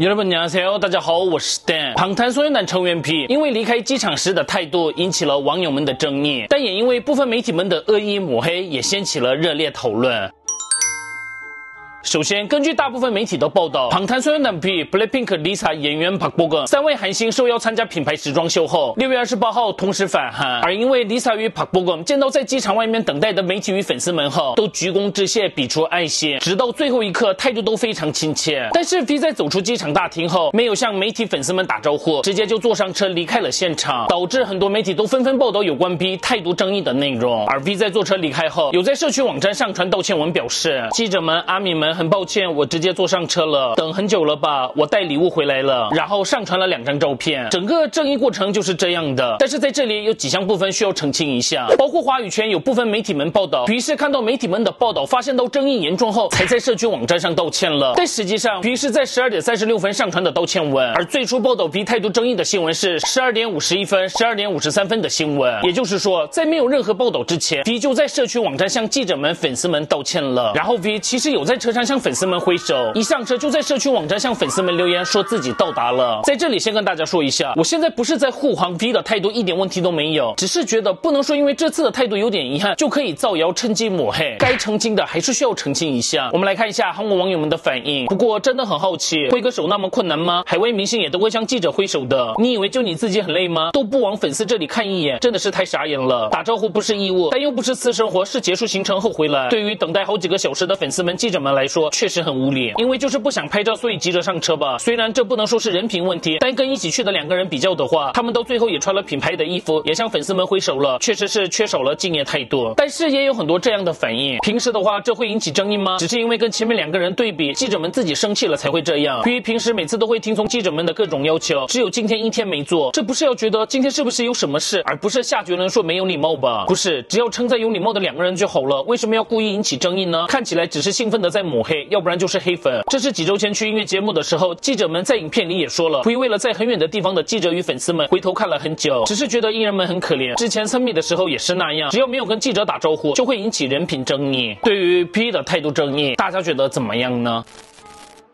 여러분安하 요， 大家好，我是 Dan。방탄소년단成员 P 因为离开机场时的态度引起了网友们的争议，但也因为部分媒体们的恶意抹黑，也掀起了热烈讨论。 首先，根据大部分媒体的报道，旁滩虽然男 P Blackpink Lisa 演员 Park Bo Gum 三位韩星受邀参加品牌时装秀后，六月二十八号同时返韩。而因为 Lisa 与 Park Bo Gum 见到在机场外面等待的媒体与粉丝们后，都鞠躬致谢，比出爱心，直到最后一刻态度都非常亲切。但是 V 在走出机场大厅后，没有向媒体粉丝们打招呼，直接就坐上车离开了现场，导致很多媒体都纷纷报道有关 V 态度争议的内容。而 V 在坐车离开后，有在社区网站上传道歉文，表示记者们、阿米们很抱歉，我。直接坐上车了，等很久了吧？我带礼物回来了，然后上传了两张照片。整个争议过程就是这样的。但是在这里有几项部分需要澄清一下，包括华语圈有部分媒体们报道，于是看到媒体们的报道，发现到争议严重后，才在社区网站上道歉了。但实际上，于是在十二点三十六分上传的道歉文，而最初报道 V 态度争议的新闻是十二点五十一分、十二点五十三分的新闻。也就是说，在没有任何报道之前，V 就在社区网站向记者们、粉丝们道歉了。然后 V 其实有在车上向粉丝们挥。手一上车就在社区网站向粉丝们留言说自己到达了。在这里先跟大家说一下，我现在不是在护航 V 的态度一点问题都没有，只是觉得不能说因为这次的态度有点遗憾就可以造谣趁机抹黑，该澄清的还是需要澄清一下。我们来看一下韩国网友们的反应。不过真的很好奇，挥个手那么困难吗？海外明星也都会向记者挥手的，你以为就你自己很累吗？都不往粉丝这里看一眼，真的是太傻眼了。打招呼不是义务，但又不是私生活，是结束行程后回来。对于等待好几个小时的粉丝们、记者们来说，说确实很无理。因为就是不想拍照，所以急着上车吧。虽然这不能说是人品问题，但跟一起去的两个人比较的话，他们到最后也穿了品牌的衣服，也向粉丝们挥手了，确实是缺少了敬业态度。但是也有很多这样的反应。平时的话，这会引起争议吗？只是因为跟前面两个人对比，记者们自己生气了才会这样。因为平时每次都会听从记者们的各种要求，只有今天一天没做，这不是要觉得今天是不是有什么事，而不是下结论说没有礼貌吧？不是，只要称赞有礼貌的两个人就好了，为什么要故意引起争议呢？看起来只是兴奋的在抹黑，要不然就是黑粉。这是几周前去音乐节目的时候，记者们在影片里也说了，会为了在很远的地方的记者与粉丝们回头看了很久，只是觉得艺人们很可怜。之前参米的时候也是那样，只要没有跟记者打招呼，就会引起人品争议。对于 P 的态度争议，大家觉得怎么样呢？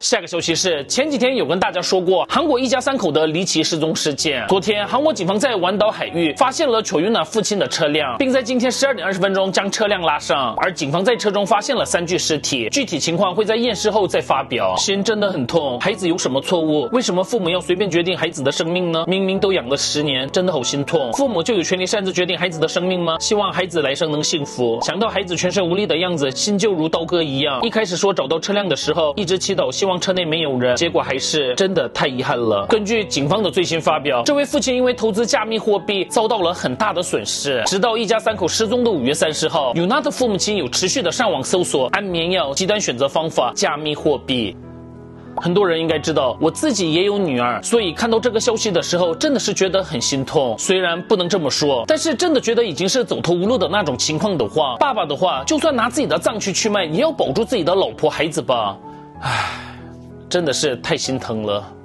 下个消息是，前几天有跟大家说过韩国一家三口的离奇失踪事件。昨天，韩国警方在丸岛海域发现了邱云娜父亲的车辆，并在今天十二点二十分钟将车辆拉上。而警方在车中发现了三具尸体，具体情况会在验尸后再发表。心真的很痛，孩子有什么错误？为什么父母要随便决定孩子的生命呢？明明都养了十年，真的好心痛。父母就有权利擅自决定孩子的生命吗？希望孩子来生能幸福。想到孩子全身无力的样子，心就如刀割一样。一开始说找到车辆的时候，一直祈祷希。望车内没有人，结果还是真的太遗憾了。根据警方的最新发表，这位父亲因为投资加密货币遭到了很大的损失。直到一家三口失踪的五月三十号，尤娜的父母亲有持续的上网搜索安眠药，极端选择方法加密货币。很多人应该知道，我自己也有女儿，所以看到这个消息的时候，真的是觉得很心痛。虽然不能这么说，但是真的觉得已经是走投无路的那种情况的话，爸爸的话，就算拿自己的脏去去卖，也要保住自己的老婆孩子吧。唉。真的是太心疼了。